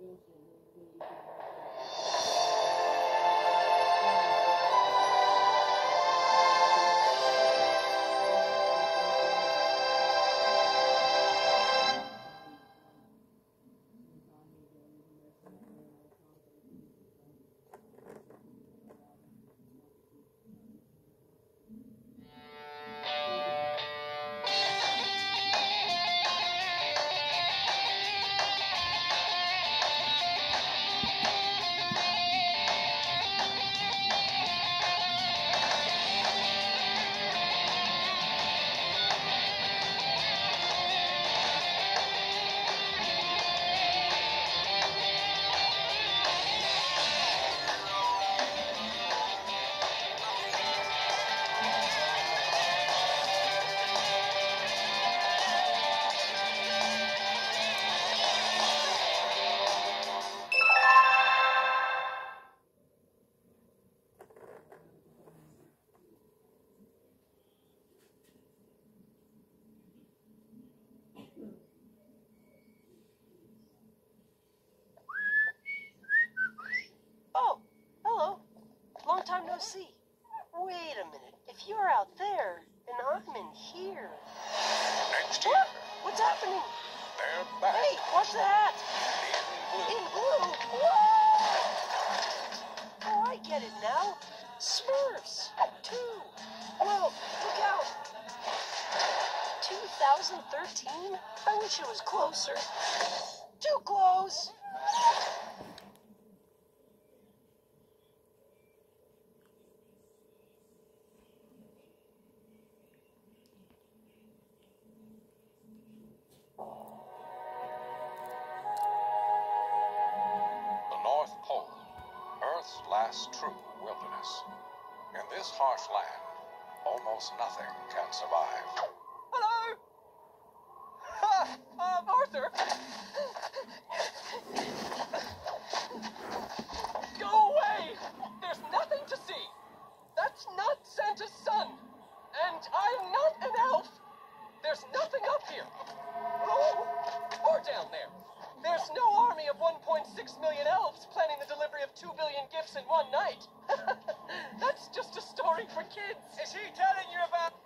又是何必？If you're out there and I'm in here. Next year, What? What's happening? they're back Hey, watch the hat. in In blue. blue. Whoa! Oh, I get it now. Smurfs. Two. Whoa, look out. 2013? I wish it was closer. Too close. Last true wilderness. In this harsh land, almost nothing can survive. Hello? Um, Arthur! Gifts in one night! That's just a story for kids! Is he telling you about.